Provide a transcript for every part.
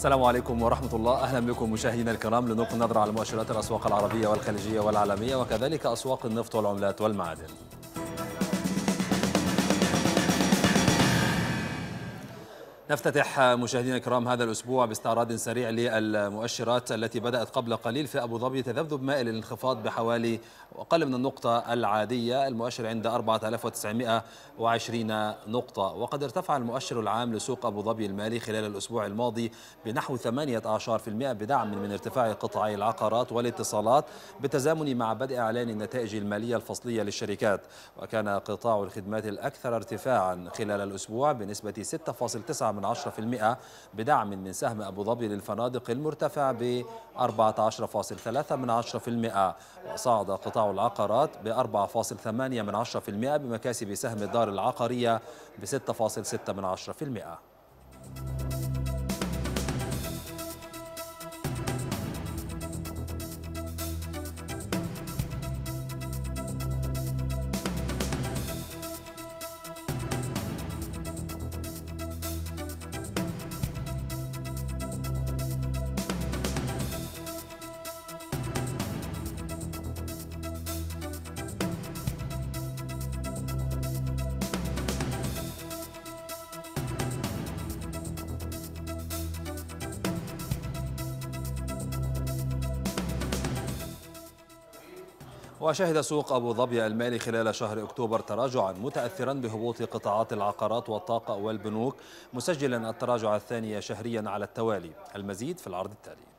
السلام عليكم ورحمة الله. أهلا بكم مشاهدينا الكرام لنلقي نظرة على مؤشرات الأسواق العربية والخليجية والعالمية وكذلك أسواق النفط والعملات والمعادن. نفتتح مشاهدينا الكرام هذا الأسبوع باستعراض سريع للمؤشرات التي بدأت قبل قليل في أبو ظبي تذبذب مائل للانخفاض بحوالي أقل من النقطة العادية. المؤشر عند 4920 نقطة. وقد ارتفع المؤشر العام لسوق أبو ظبي المالي خلال الأسبوع الماضي بنحو 18% بدعم من ارتفاع قطاعي العقارات والاتصالات بالتزامن مع بدء إعلان النتائج المالية الفصلية للشركات. وكان قطاع الخدمات الأكثر ارتفاعا خلال الأسبوع بنسبة 6.9 من 10% بدعم من سهم أبو ظبي للفنادق المرتفع ب 14.3 من 10% وصعد قطاع العقارات ب 4.8 من 10% بمكاسب سهم الدار العقارية ب 6.6 من 10% وشهد سوق أبو ظبي المالي خلال شهر أكتوبر تراجعا متأثرا بهبوط قطاعات العقارات والطاقة والبنوك مسجلا التراجع الثاني شهريا على التوالي المزيد في العرض التالي.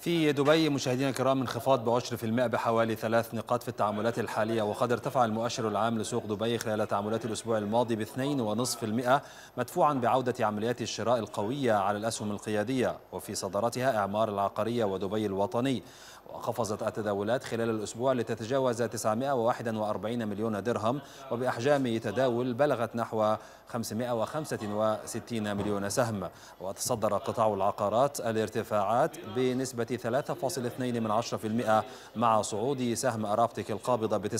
في دبي مشاهدينا الكرام انخفاض في المئة بحوالي ثلاث نقاط في التعاملات الحالية وقد ارتفع المؤشر العام لسوق دبي خلال تعاملات الأسبوع الماضي ونصف المئة مدفوعا بعودة عمليات الشراء القوية على الأسهم القيادية وفي صدارتها إعمار العقارية ودبي الوطني. وقفزت التداولات خلال الأسبوع لتتجاوز 941 مليون درهم وبأحجام تداول بلغت نحو 565 مليون سهم. وتصدر قطاع العقارات الارتفاعات بنسبة 3.2% مع صعود سهم أرابتك القابضة ب 9%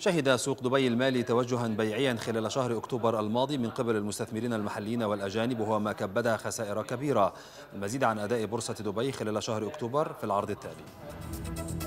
شهد سوق دبي المالي توجها بيعيا خلال شهر أكتوبر الماضي من قبل المستثمرين المحليين والأجانب وهو ما كبدها خسائر كبيرة. المزيد عن أداء بورصة دبي خلال شهر أكتوبر في العرض التالي.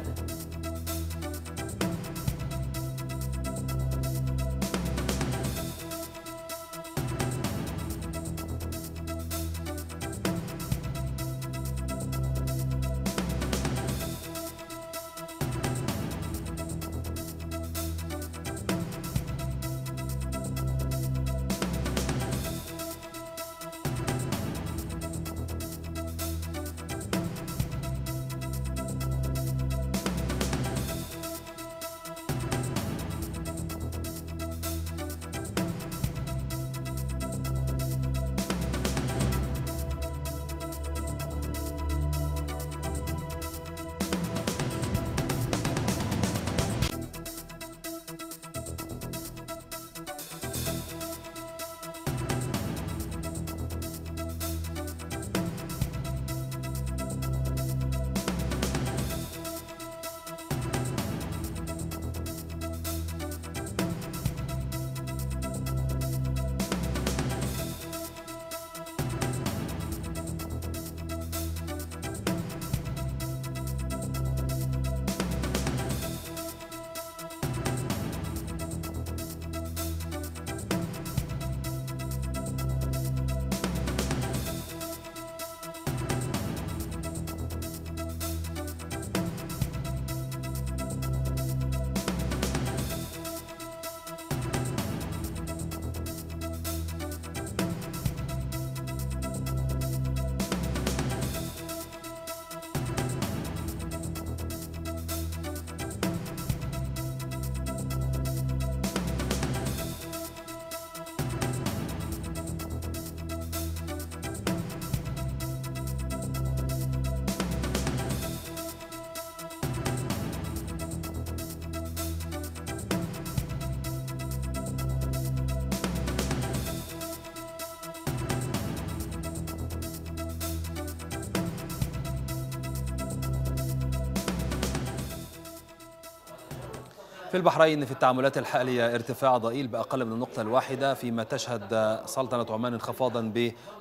في البحرين في التعاملات الحالية ارتفاع ضئيل بأقل من النقطة الواحدة فيما تشهد سلطنة عمان انخفاضا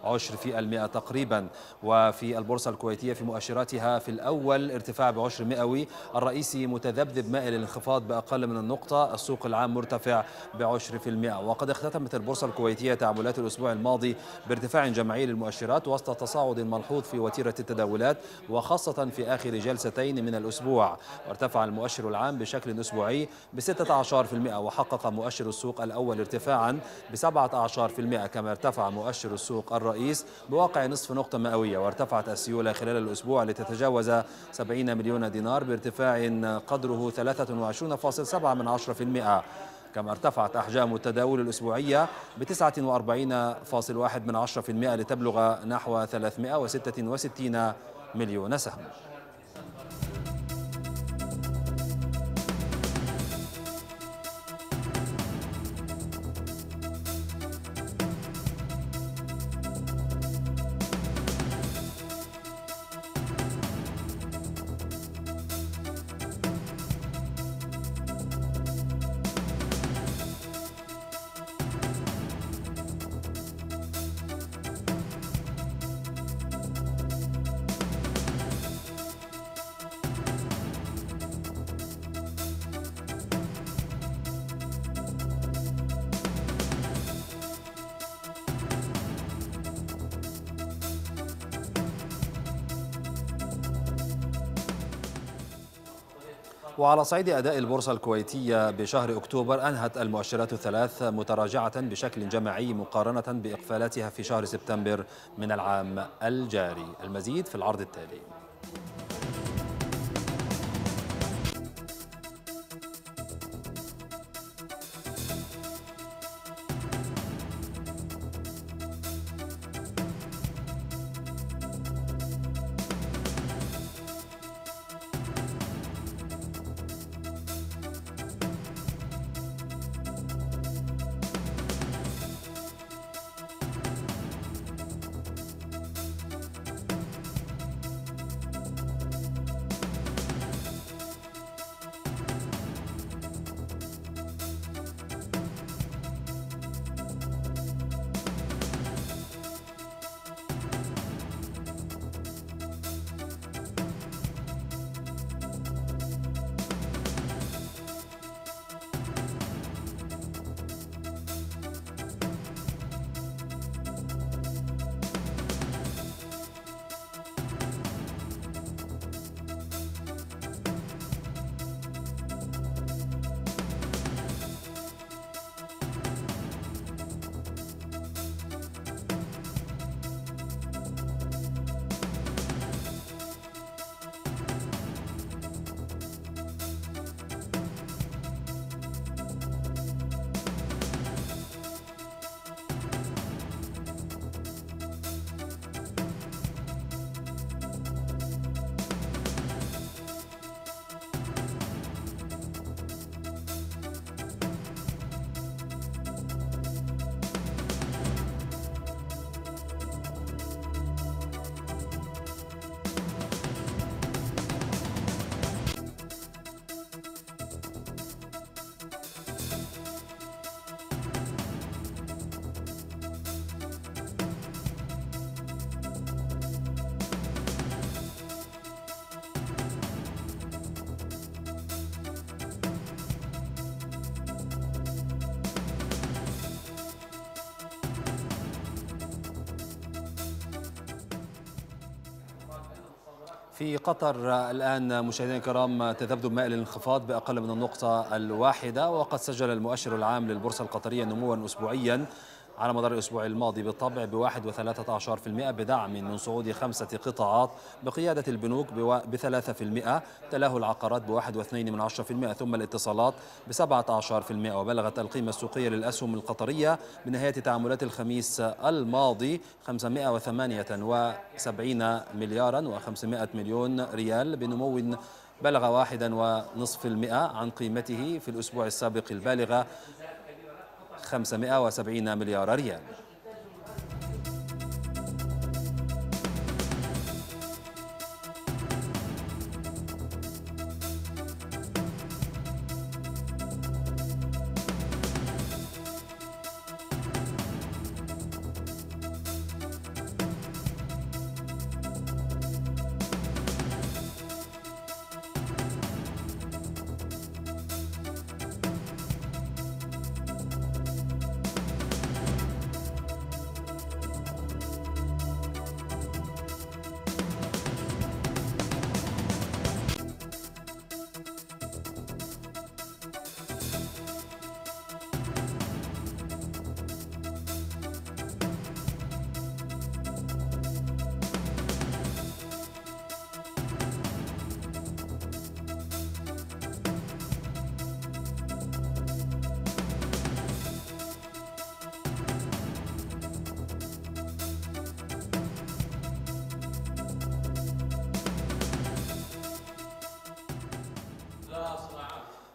بعشر في المئة تقريبا. وفي البورصة الكويتية في مؤشراتها في الأول ارتفاع بعشر مئوي. الرئيسي متذبذب مائل الانخفاض بأقل من النقطة. السوق العام مرتفع بعشر في المئة. وقد اختتمت البورصة الكويتية تعاملات الأسبوع الماضي بارتفاع جماعي للمؤشرات وسط تصاعد ملحوظ في وتيرة التداولات وخاصة في آخر جلستين من الأسبوع. وارتفع المؤشر العام بشكل أسبوعي ب 16% وحقق مؤشر السوق الأول ارتفاعا ب 17% كما ارتفع مؤشر السوق الرئيس بواقع نصف نقطة مئوية وارتفعت السيولة خلال الأسبوع لتتجاوز 70 مليون دينار بارتفاع قدره 23.7% كما ارتفعت أحجام التداول الأسبوعية ب 49.1% لتبلغ نحو 366 مليون سهم. وعلى صعيد أداء البورصة الكويتية بشهر أكتوبر أنهت المؤشرات الثلاث متراجعة بشكل جماعي مقارنة بإقفالاتها في شهر سبتمبر من العام الجاري. المزيد في العرض التالي. في قطر الآن مشاهدينا الكرام تذبذب مائل الانخفاض بأقل من النقطة الواحدة وقد سجل المؤشر العام للبورصة القطرية نموا أسبوعيا. على مدار الأسبوع الماضي بالطبع في المئة بدعم من صعود خمسة قطاعات بقيادة البنوك في المئة تلاه العقارات في المئة ثم الاتصالات في المئة وبلغت القيمة السوقية للأسهم القطرية بنهاية تعاملات الخميس الماضي 578 مليارا و500 مليون ريال بنمو بلغ واحدا ونصف المئة عن قيمته في الأسبوع السابق البالغة 570 مليار ريال.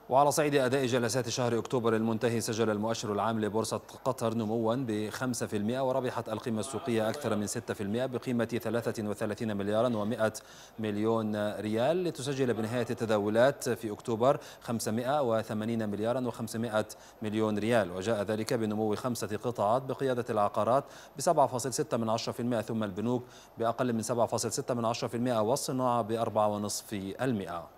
وعلى صعيد أداء جلسات شهر أكتوبر المنتهي سجل المؤشر العام لبورصة قطر نموا ب 5% وربحت القيمة السوقية أكثر من 6% بقيمة 33 مليارا و100 مليون ريال لتسجل بنهاية التداولات في أكتوبر 580 مليارا و500 مليون ريال وجاء ذلك بنمو خمسة قطاعات بقيادة العقارات ب 7.6% ثم البنوك بأقل من 7.6% والصناعة ب 4.5%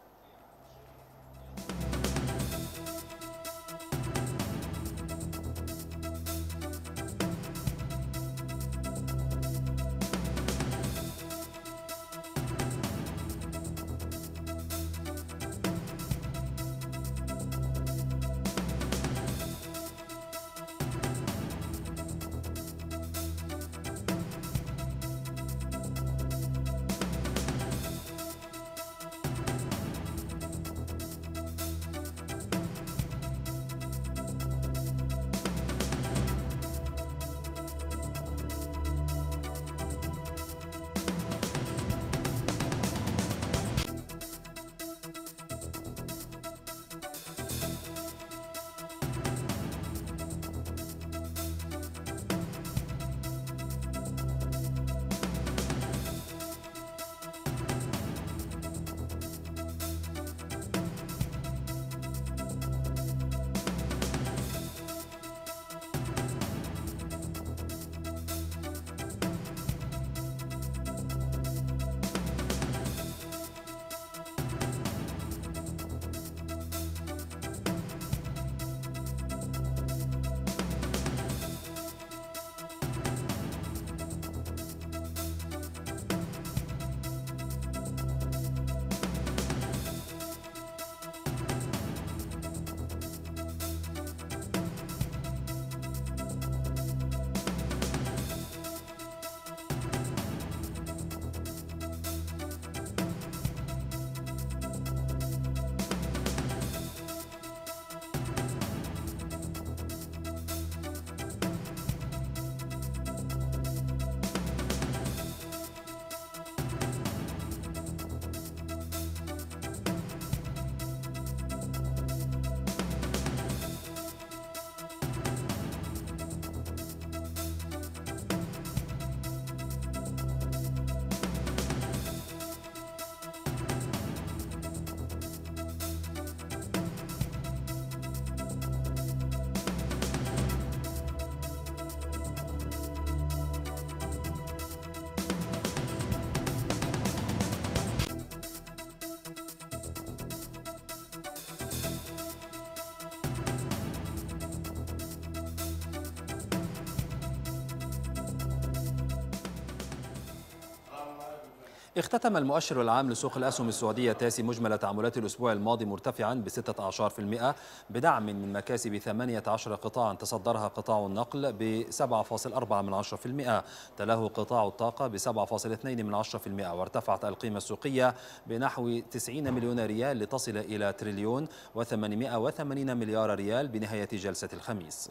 اختتم المؤشر العام لسوق الأسهم السعودية تاسي مجمل تعاملات الأسبوع الماضي مرتفعا بستة أعشار في المئة بدعم من مكاسب 18 قطاعا تصدرها قطاع النقل ب 7.4 من عشرة في المئة تلاه قطاع الطاقة ب 7.2 من عشرة في المئة وارتفعت القيمة السوقية بنحو 90 مليون ريال لتصل إلى تريليون و880 مليار ريال بنهاية جلسة الخميس.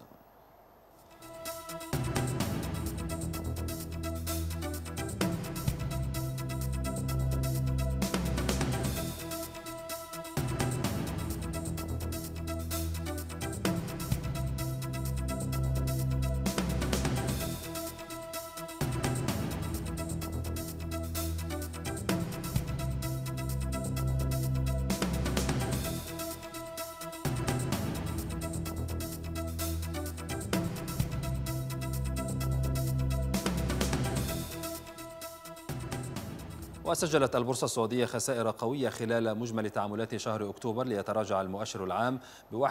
وسجلت البورصة السعودية خسائر قوية خلال مجمل تعاملات شهر أكتوبر ليتراجع المؤشر العام ب 21%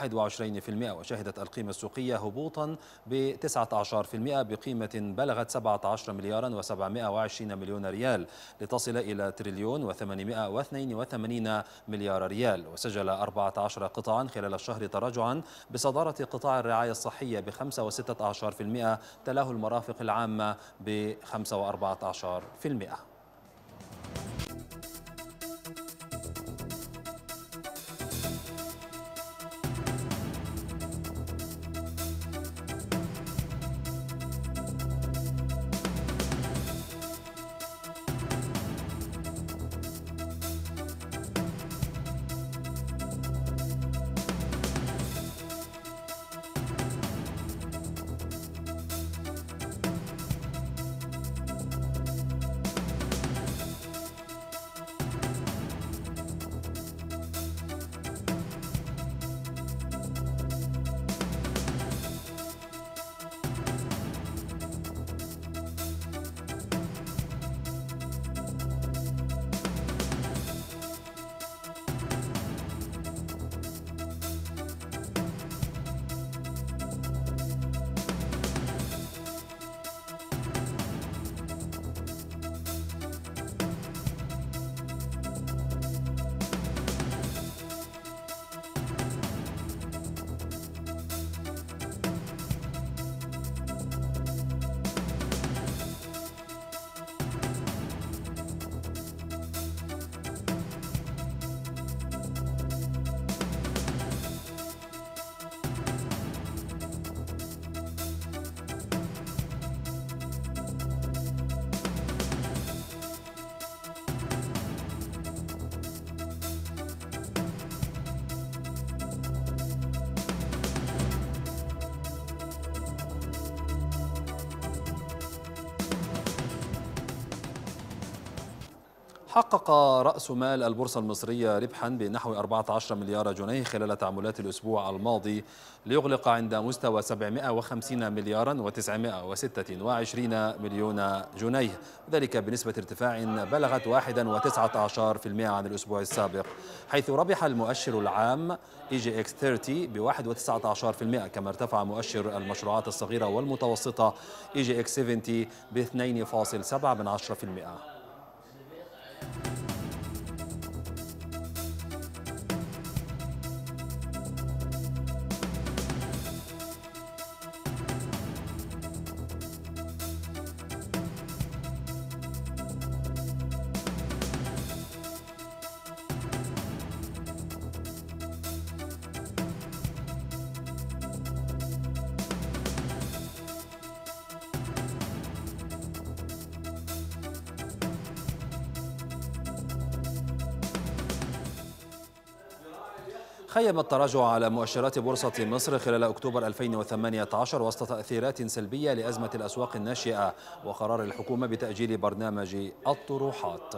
وشهدت القيمة السوقية هبوطا ب 19% بقيمة بلغت 17 مليارا و720 مليون ريال لتصل إلى تريليون و882 مليار ريال. وسجل 14 قطاعا خلال الشهر تراجعا بصدارة قطاع الرعاية الصحية ب 5 و16% تلاه المرافق العامة ب 5 و14% حقق رأس مال البورصة المصرية ربحا بنحو 14 مليار جنيه خلال تعاملات الأسبوع الماضي ليغلق عند مستوى 750 مليارا و926 مليون جنيه. ذلك بنسبة ارتفاع بلغت 1.19% عن الأسبوع السابق حيث ربح المؤشر العام EGX 30 ب 1.19% كما ارتفع مؤشر المشروعات الصغيرة والمتوسطة EGX 70 ب 2.7% Thank you. خيم التراجع على مؤشرات بورصة مصر خلال أكتوبر 2018 وسط تأثيرات سلبية لأزمة الأسواق الناشئة وقرار الحكومة بتأجيل برنامج الطروحات.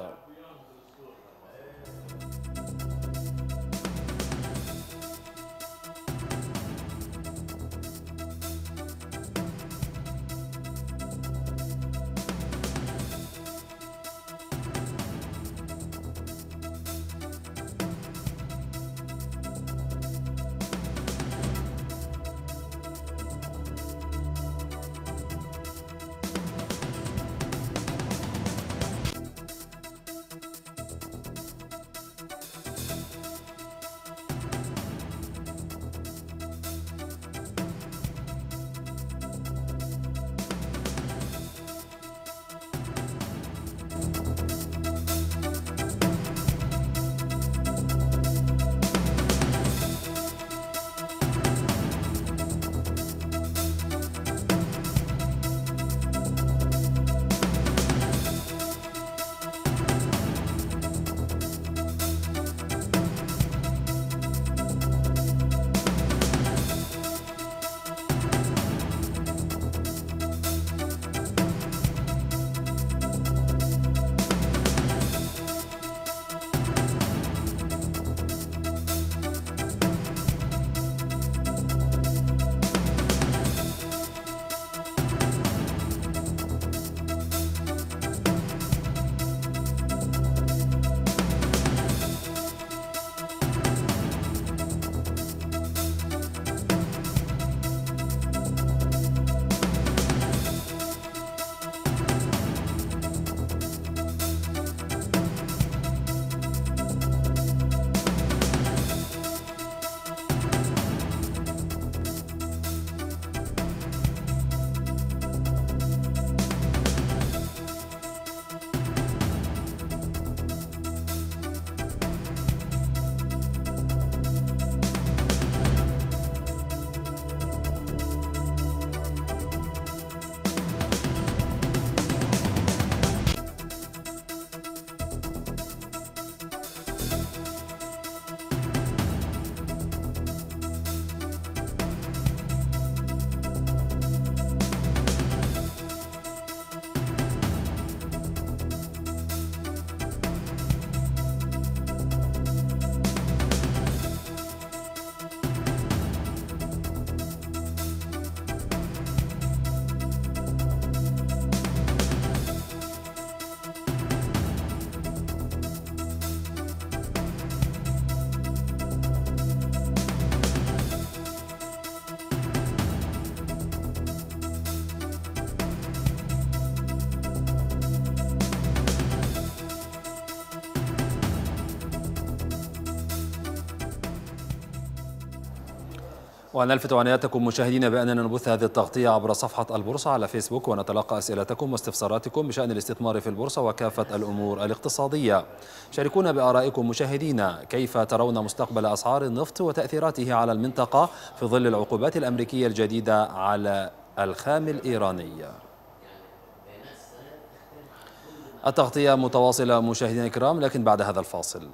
ونلفت عنايتكم مشاهدينا بأننا نبث هذه التغطية عبر صفحة البورصة على فيسبوك ونتلقى أسئلتكم واستفساراتكم بشأن الاستثمار في البورصة وكافة الأمور الاقتصادية. شاركونا بآرائكم مشاهدينا كيف ترون مستقبل أسعار النفط وتأثيراته على المنطقة في ظل العقوبات الأمريكية الجديدة على الخام الإيراني. التغطية متواصلة مشاهدينا الكرام لكن بعد هذا الفاصل.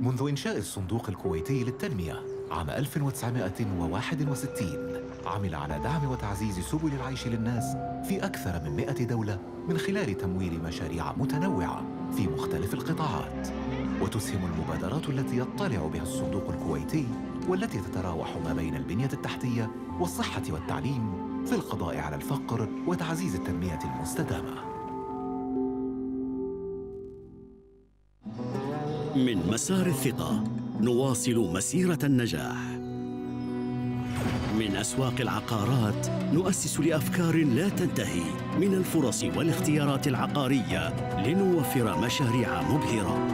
منذ إنشاء الصندوق الكويتي للتنمية عام 1961 عمل على دعم وتعزيز سبل العيش للناس في أكثر من 100 دولة من خلال تمويل مشاريع متنوعة في مختلف القطاعات. وتسهم المبادرات التي يطلع بها الصندوق الكويتي والتي تتراوح ما بين البنية التحتية والصحة والتعليم في القضاء على الفقر وتعزيز التنمية المستدامة. من مسار الثقة نواصل مسيرة النجاح. من أسواق العقارات نؤسس لأفكار لا تنتهي من الفرص والاختيارات العقارية لنوفر مشاريع مبهرة.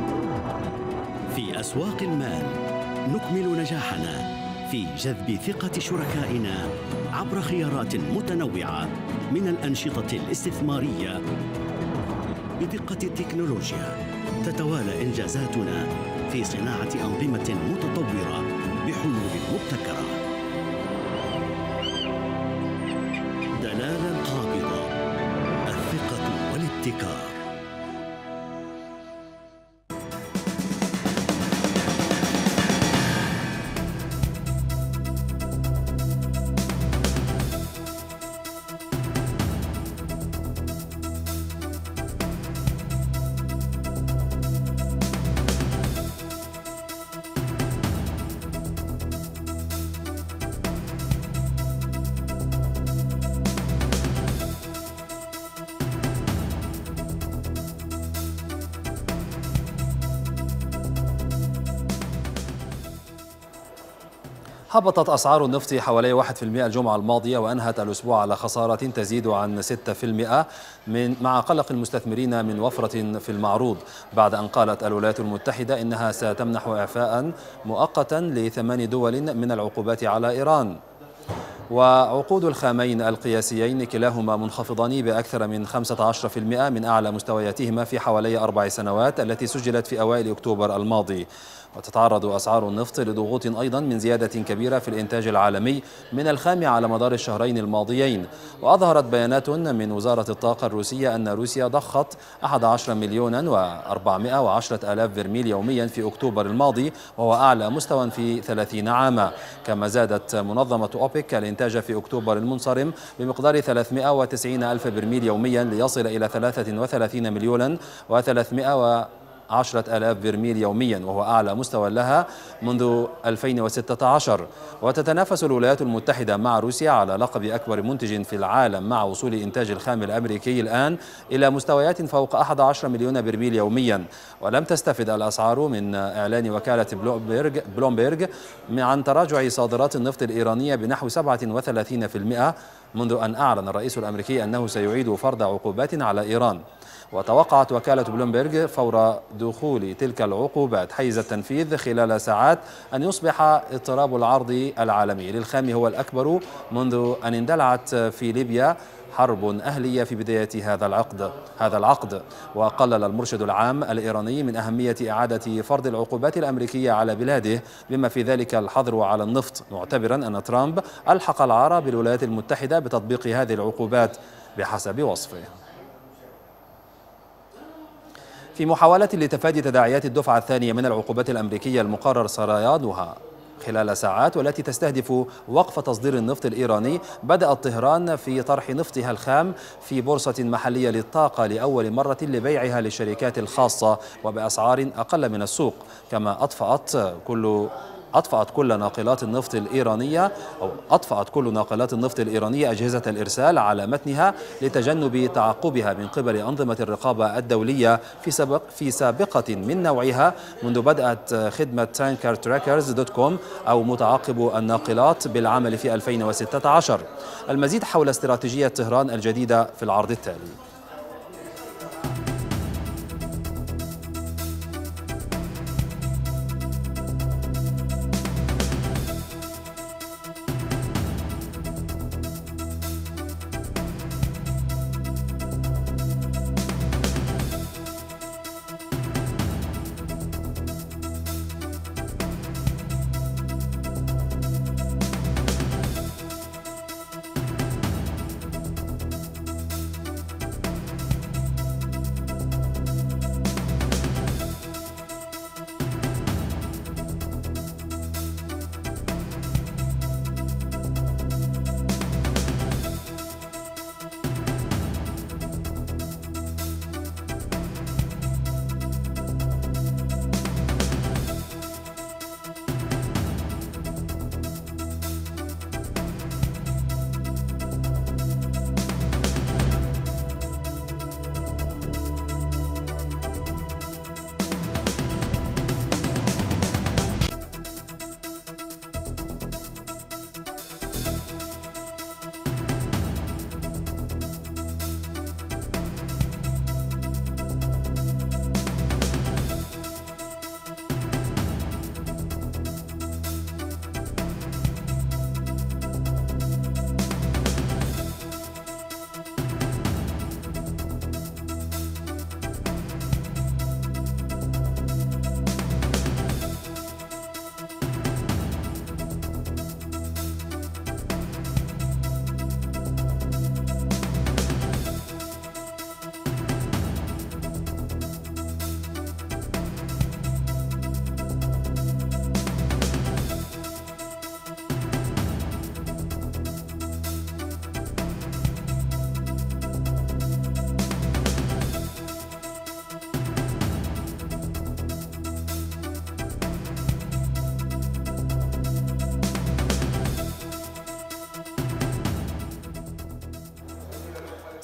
في أسواق المال نكمل نجاحنا في جذب ثقة شركائنا عبر خيارات متنوعة من الأنشطة الاستثمارية بدقة التكنولوجيا. تتوالى إنجازاتنا في صناعة أنظمة متطورة. هبطت أسعار النفط حوالي 1% الجمعة الماضية وأنهت الأسبوع على خسارة تزيد عن 6% من مع قلق المستثمرين من وفرة في المعروض. بعد أن قالت الولايات المتحدة إنها ستمنح إعفاء مؤقتا لثمان دول من العقوبات على إيران. وعقود الخامين القياسيين كلاهما منخفضان بأكثر من 15% من أعلى مستوياتهما في حوالي أربع سنوات التي سجلت في أوائل أكتوبر الماضي. وتتعرض أسعار النفط لضغوط أيضا من زيادة كبيرة في الإنتاج العالمي من الخام على مدار الشهرين الماضيين. وأظهرت بيانات من وزارة الطاقة الروسية أن روسيا ضخت 11 مليونا و410 ألاف برميل يوميا في أكتوبر الماضي وهو أعلى مستوى في 30 عاما. كما زادت منظمة أوبك الإنتاج في أكتوبر المنصرم بمقدار 390 ألف برميل يوميا ليصل إلى 33 مليونا و300 عشرة ألاف برميل يوميا وهو أعلى مستوى لها منذ 2016 وتتنافس الولايات المتحدة مع روسيا على لقب أكبر منتج في العالم مع وصول إنتاج الخام الأمريكي الآن إلى مستويات فوق 11 مليون برميل يوميا. ولم تستفد الأسعار من إعلان وكالة بلومبيرغ, بلومبيرغ عن تراجع صادرات النفط الإيرانية بنحو 37% منذ أن أعلن الرئيس الأمريكي أنه سيعيد فرض عقوبات على إيران. وتوقعت وكالة بلومبرج فور دخول تلك العقوبات حيز التنفيذ خلال ساعات أن يصبح اضطراب العرض العالمي. للخام هو الأكبر منذ أن اندلعت في ليبيا حرب أهلية في بداية هذا العقد. هذا العقد. وقلل المرشد العام الإيراني من أهمية إعادة فرض العقوبات الأمريكية على بلاده بما في ذلك الحظر على النفط. معتبرا أن ترامب ألحق العار بالولايات المتحدة بتطبيق هذه العقوبات بحسب وصفه. في محاولة لتفادي تداعيات الدفعة الثانية من العقوبات الأمريكية المقرر سريانها خلال ساعات والتي تستهدف وقف تصدير النفط الإيراني بدأت طهران في طرح نفطها الخام في بورصة محلية للطاقة لأول مرة لبيعها للشركات الخاصة وبأسعار أقل من السوق. كما أطفأت كل أطفأت كل ناقلات النفط الإيرانية أو أطفأت كل ناقلات النفط الإيرانية أجهزة الإرسال على متنها لتجنب تعقبها من قبل أنظمة الرقابة الدولية في سابق في سابقة من نوعها. منذ بدأت خدمة Tanker Trackers dot com أو متعقب الناقلات بالعمل في 2016 المزيد حول استراتيجية طهران الجديدة في العرض التالي.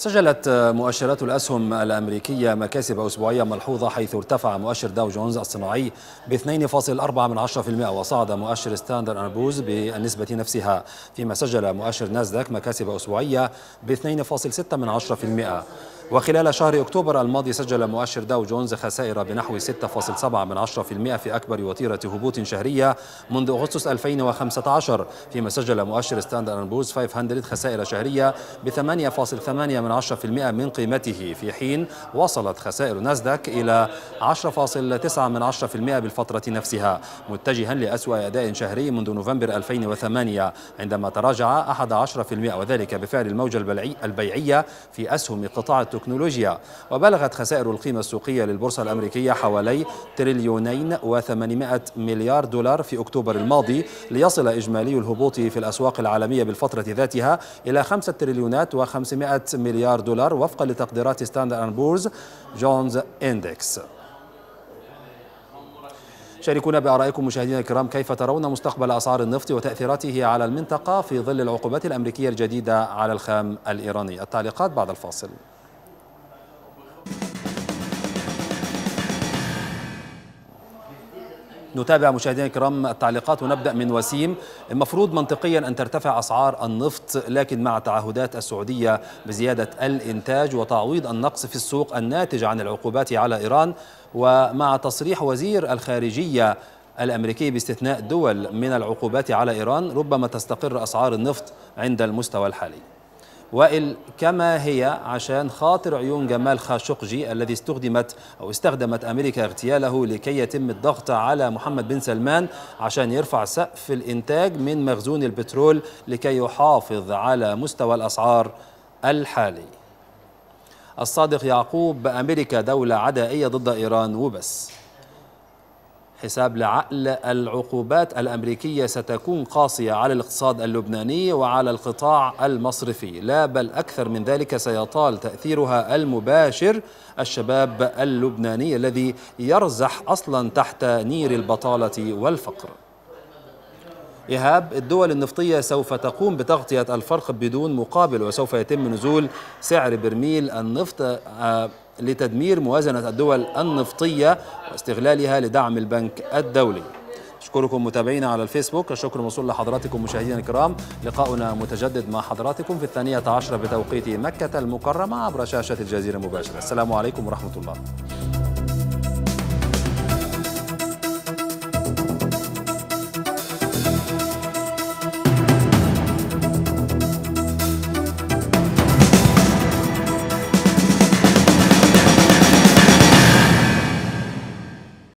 سجلت مؤشرات الأسهم الأمريكية مكاسب أسبوعية ملحوظة حيث ارتفع مؤشر داو جونز الصناعي ب 2.4% وصعد مؤشر ستاندرد أند بورز بالنسبة نفسها فيما سجل مؤشر ناسداك مكاسب أسبوعية ب 2.6% وخلال شهر أكتوبر الماضي سجل مؤشر داو جونز خسائر بنحو 6.7% في أكبر وتيرة هبوط شهرية منذ أغسطس 2015 فيما سجل مؤشر ستاندرد بورز 500 خسائر شهرية ب 8.8% من قيمته. في حين وصلت خسائر ناسداك إلى 10.9% بالفترة نفسها متجها لأسوأ أداء شهري منذ نوفمبر 2008 عندما تراجع 11% وذلك بفعل الموجة البيعية في أسهم قطاع التكنولوجيا وبلغت خسائر القيمة السوقية للبورصة الأمريكية حوالي تريليونين و800 مليار دولار في أكتوبر الماضي ليصل إجمالي الهبوط في الأسواق العالمية بالفترة ذاتها إلى 5 تريليونات و500 مليار دولار وفقا لتقديرات Standard Poor's Jones Index شاركونا بآرائكم مشاهدينا الكرام كيف ترون مستقبل أسعار النفط وتأثيراته على المنطقة في ظل العقوبات الأمريكية الجديدة على الخام الإيراني. التعليقات بعد الفاصل. نتابع مشاهدينا الكرام التعليقات ونبدأ من وسيم. المفروض منطقيا أن ترتفع أسعار النفط لكن مع تعهدات السعودية بزيادة الإنتاج وتعويض النقص في السوق الناتج عن العقوبات على إيران ومع تصريح وزير الخارجية الأمريكي باستثناء دول من العقوبات على إيران ربما تستقر أسعار النفط عند المستوى الحالي. وائل كما هي عشان خاطر عيون جمال خاشقجي الذي استخدمت أو استخدمت أمريكا اغتياله لكي يتم الضغط على محمد بن سلمان عشان يرفع سقف الإنتاج من مخزون البترول لكي يحافظ على مستوى الأسعار الحالي. الصادق يعقوب أمريكا دولة عدائية ضد إيران وبس. حساب لعقل العقوبات الأمريكية ستكون قاسية على الاقتصاد اللبناني وعلى القطاع المصرفي، لا بل أكثر من ذلك سيطال تأثيرها المباشر الشباب اللبناني الذي يرزح أصلا تحت نير البطالة والفقر. إيهاب الدول النفطية سوف تقوم بتغطية الفرق بدون مقابل وسوف يتم نزول سعر برميل النفط لتدمير موازنة الدول النفطية واستغلالها لدعم البنك الدولي. أشكركم متابعينا على الفيسبوك. الشكر موصول لحضراتكم مشاهدينا الكرام. لقاؤنا متجدد مع حضراتكم في الثانية عشرة بتوقيت مكة المكرمة عبر شاشة الجزيرة المباشرة. السلام عليكم ورحمة الله.